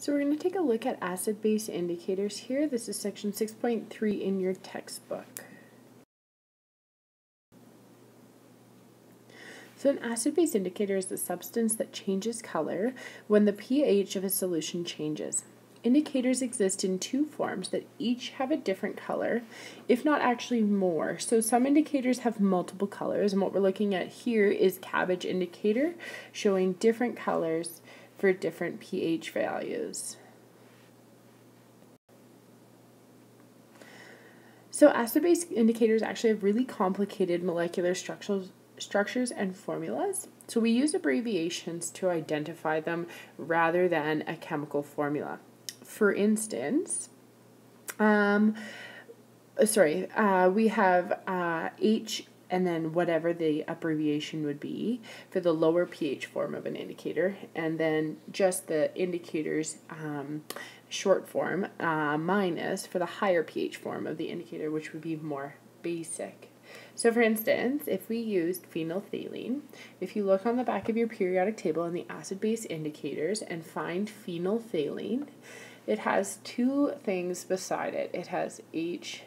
So we're going to take a look at acid-base indicators here. This is section 6.3 in your textbook. So an acid-base indicator is the substance that changes color when the pH of a solution changes. Indicators exist in two forms that each have a different color, if not actually more. So some indicators have multiple colors, and what we're looking at here is cabbage indicator, showing different colors for different pH values. So acid-base indicators actually have really complicated molecular structures, structures and formulas. So we use abbreviations to identify them rather than a chemical formula. For instance, um, sorry, uh, we have uh, H and then whatever the abbreviation would be for the lower pH form of an indicator, and then just the indicator's um, short form uh, minus for the higher pH form of the indicator, which would be more basic. So for instance, if we used phenolphthalein, if you look on the back of your periodic table in the acid-base indicators and find phenolphthalein, it has two things beside it. It has H,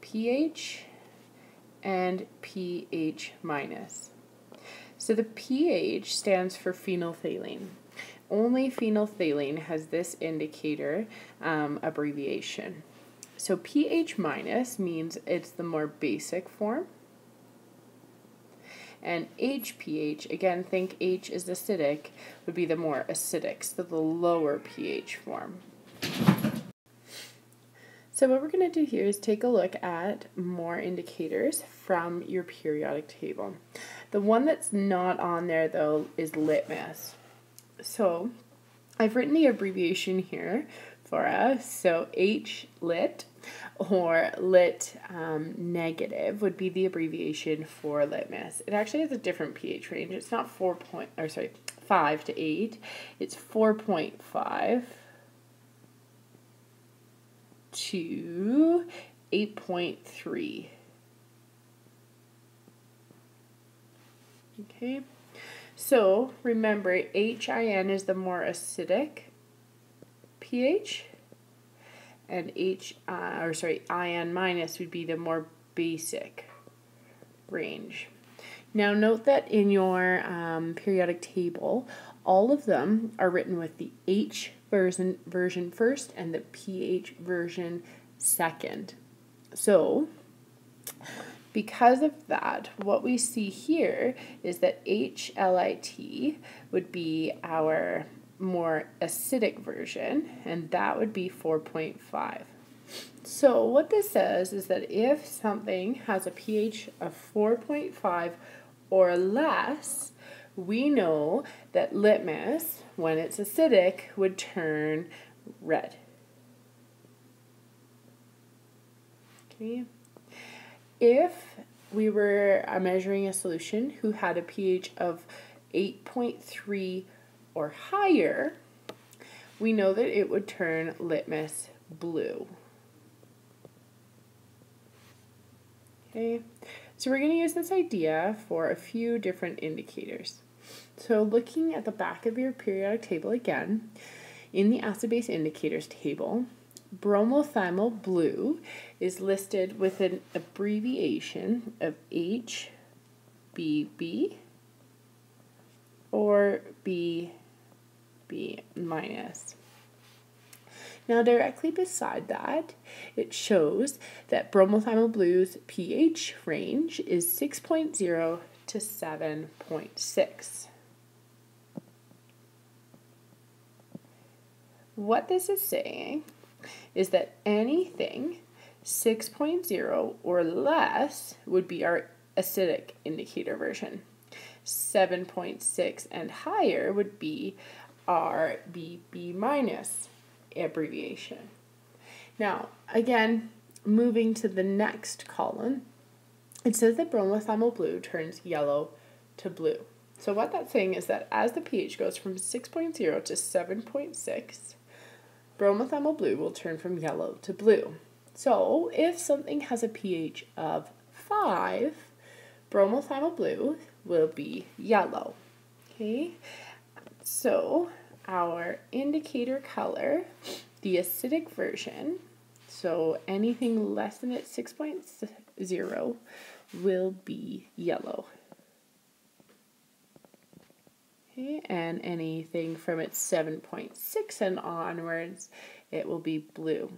pH, and pH minus. So the pH stands for phenolphthalein. Only phenolphthalein has this indicator um, abbreviation. So pH minus means it's the more basic form. And HPH, again, think H is acidic, would be the more acidic, so the lower pH form. So what we're going to do here is take a look at more indicators from your periodic table. The one that's not on there though is litmus. So I've written the abbreviation here for us. So H lit or lit um, negative would be the abbreviation for litmus. It actually has a different pH range. It's not 4 point, or sorry, 5 to 8. It's 4.5 to 8.3. Okay, so remember HIN is the more acidic pH, and H, uh, or sorry, IN minus would be the more basic range. Now note that in your um, periodic table, all of them are written with the H version, version first and the pH version second. So, because of that, what we see here is that HLIT would be our more acidic version, and that would be 4.5. So what this says is that if something has a pH of 4.5 or less, we know that litmus, when it's acidic, would turn red. Okay. If we were uh, measuring a solution who had a pH of 8.3 or higher, we know that it would turn litmus blue. Okay, so we're going to use this idea for a few different indicators. So looking at the back of your periodic table again, in the acid-base indicators table, bromothymol blue is listed with an abbreviation of HBB or B B minus. Now directly beside that, it shows that bromothymol blue's pH range is 6.0 to 7.6. What this is saying is that anything 6.0 or less would be our acidic indicator version. 7.6 and higher would be our BB minus abbreviation. Now, again, moving to the next column, it says that bromothymol blue turns yellow to blue. So what that's saying is that as the pH goes from 6.0 to 7.6, bromothymol blue will turn from yellow to blue. So if something has a pH of 5, bromothymol blue will be yellow. Okay, so our indicator color, the acidic version, so anything less than at 6.0 will be yellow. Okay, and anything from its 7.6 and onwards, it will be blue.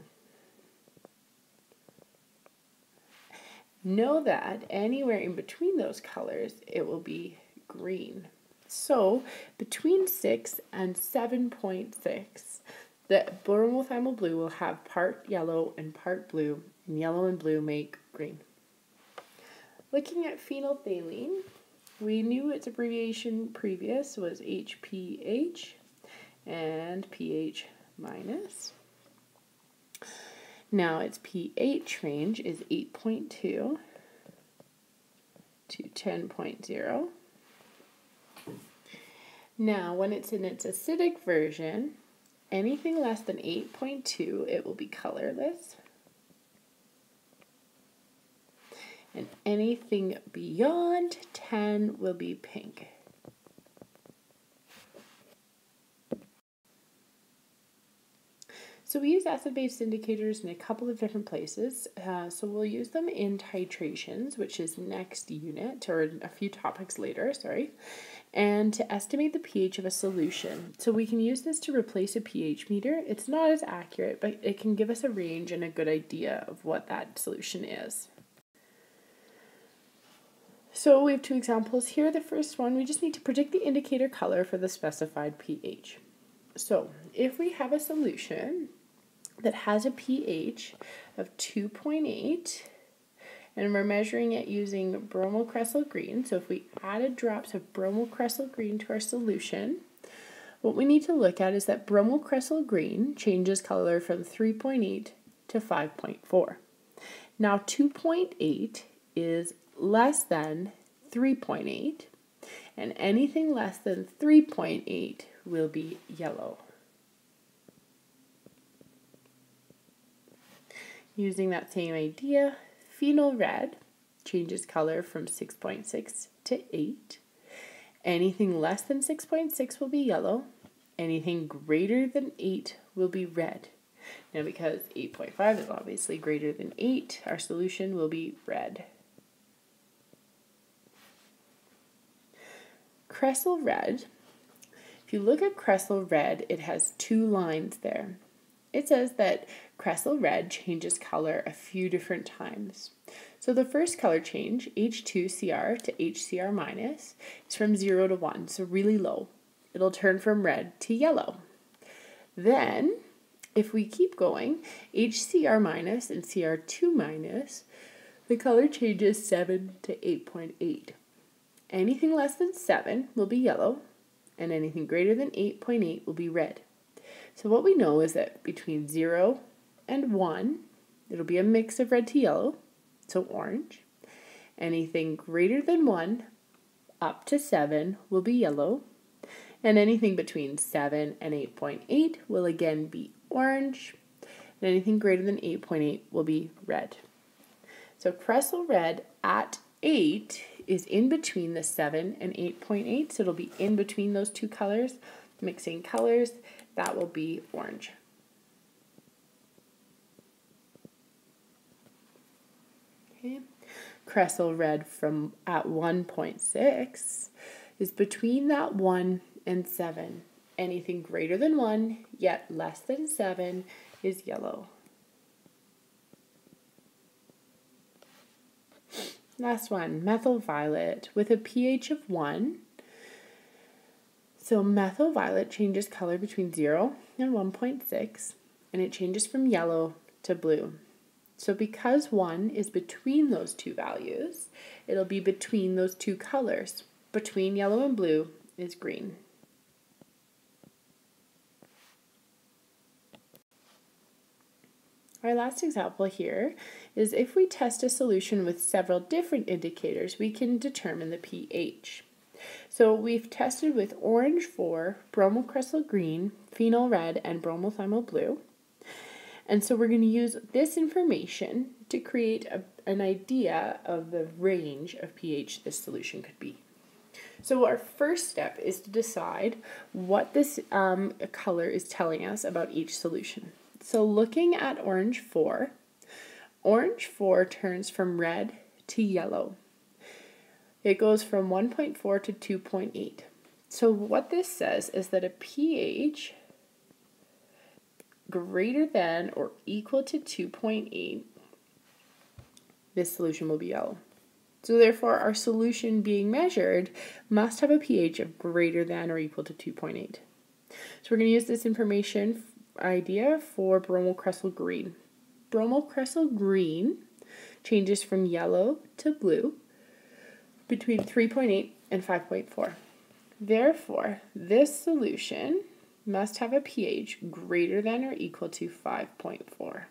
Know that anywhere in between those colors, it will be green. So between 6 and 7.6, the bromothymol blue will have part yellow and part blue, and yellow and blue make green. Looking at phenolphthalein, we knew its abbreviation previous was HPH and pH minus. Now its pH range is 8.2 to 10.0. Now, when it's in its acidic version, anything less than 8.2, it will be colorless. And anything beyond 10 will be pink. So we use acid-base indicators in a couple of different places. Uh, so we'll use them in titrations, which is next unit, or a few topics later, sorry, and to estimate the pH of a solution. So we can use this to replace a pH meter. It's not as accurate, but it can give us a range and a good idea of what that solution is. So we have two examples here. The first one, we just need to predict the indicator color for the specified pH. So if we have a solution that has a pH of 2.8 and we're measuring it using bromocresol green. So if we added drops of bromocresol green to our solution, what we need to look at is that bromocresol green changes color from 3.8 to 5.4. Now 2.8 is less than 3.8 and anything less than 3.8 will be yellow. Using that same idea, phenol red changes color from 6.6 to 8. Anything less than 6.6 will be yellow. Anything greater than 8 will be red. Now because 8.5 is obviously greater than 8, our solution will be red. Cresol red, if you look at Cresol red, it has two lines there it says that Cresol red changes color a few different times. So the first color change, H2Cr to HCr minus, is from 0 to 1, so really low. It'll turn from red to yellow. Then, if we keep going, HCr minus and Cr2 minus, the color changes 7 to 8.8. Anything less than 7 will be yellow, and anything greater than 8.8 will be red. So what we know is that between 0 and 1, it'll be a mix of red to yellow, so orange. Anything greater than 1 up to 7 will be yellow. And anything between 7 and 8.8 will again be orange. And anything greater than 8.8 will be red. So Cresol red at 8 is in between the 7 and 8.8, so it'll be in between those two colors, mixing colors that will be orange. Okay. Cresol red from at 1.6 is between that 1 and 7. Anything greater than 1, yet less than 7, is yellow. Last one, methyl violet with a pH of 1 so methyl violet changes color between 0 and 1.6, and it changes from yellow to blue. So because 1 is between those two values, it'll be between those two colors. Between yellow and blue is green. Our last example here is if we test a solution with several different indicators, we can determine the pH. So we've tested with orange 4, bromocresol green, phenol red, and bromothymol blue. And so we're going to use this information to create a, an idea of the range of pH this solution could be. So our first step is to decide what this um, color is telling us about each solution. So looking at orange 4, orange 4 turns from red to yellow. It goes from 1.4 to 2.8. So what this says is that a pH greater than or equal to 2.8, this solution will be yellow. So therefore, our solution being measured must have a pH of greater than or equal to 2.8. So we're going to use this information idea for bromocresol green. Bromocresol green changes from yellow to blue between 3.8 and 5.4. Therefore, this solution must have a pH greater than or equal to 5.4.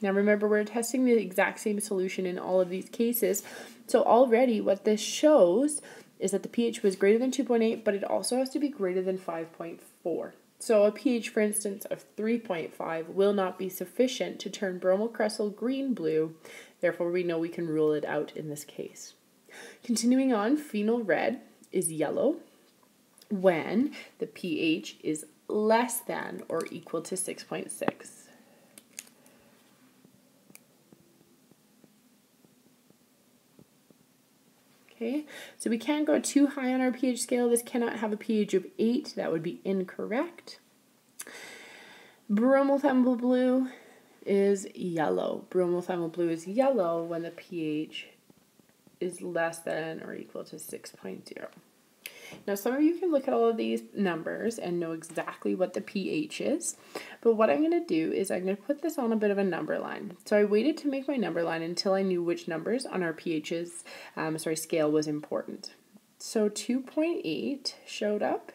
Now remember, we're testing the exact same solution in all of these cases. So already what this shows is that the pH was greater than 2.8, but it also has to be greater than 5.4. So a pH, for instance, of 3.5 will not be sufficient to turn bromocresol green blue. Therefore, we know we can rule it out in this case. Continuing on, phenol red is yellow when the pH is less than or equal to 6.6. Okay, so we can't go too high on our pH scale. This cannot have a pH of 8. That would be incorrect. Bromothymol blue is yellow. Bromothymol blue is yellow when the pH is less than or equal to 6.0. Now, some of you can look at all of these numbers and know exactly what the pH is, but what I'm going to do is I'm going to put this on a bit of a number line. So I waited to make my number line until I knew which numbers on our pH's, um, sorry, scale was important. So 2.8 showed up.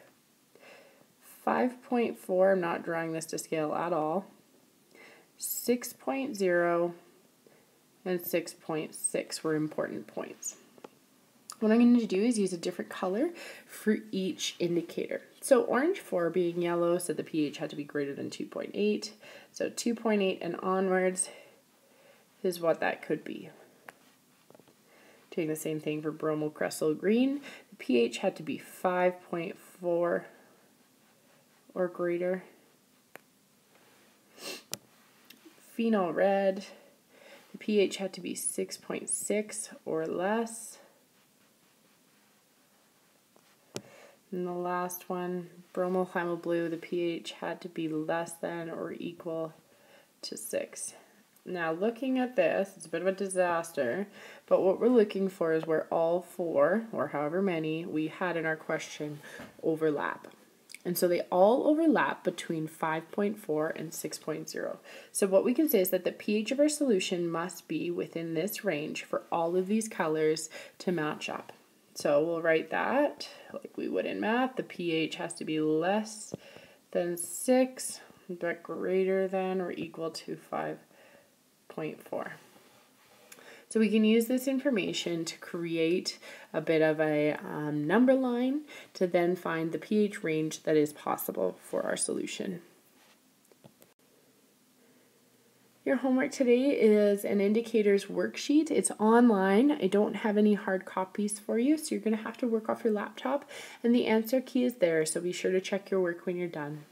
5.4, I'm not drawing this to scale at all. 6.0 and 6.6 were important points. What I'm going to do is use a different color for each indicator. So orange 4 being yellow, so the pH had to be greater than 2.8. So 2.8 and onwards is what that could be. Doing the same thing for bromocresol green, the pH had to be 5.4 or greater. Phenol red, the pH had to be 6.6 or less. And the last one, bromothymol blue, the pH had to be less than or equal to 6. Now looking at this, it's a bit of a disaster, but what we're looking for is where all four, or however many we had in our question, overlap. And so they all overlap between 5.4 and 6.0. So what we can say is that the pH of our solution must be within this range for all of these colors to match up. So we'll write that like we would in math. The pH has to be less than 6, but greater than or equal to 5.4. So we can use this information to create a bit of a um, number line to then find the pH range that is possible for our solution. Your homework today is an indicators worksheet. It's online. I don't have any hard copies for you, so you're going to have to work off your laptop, and the answer key is there, so be sure to check your work when you're done.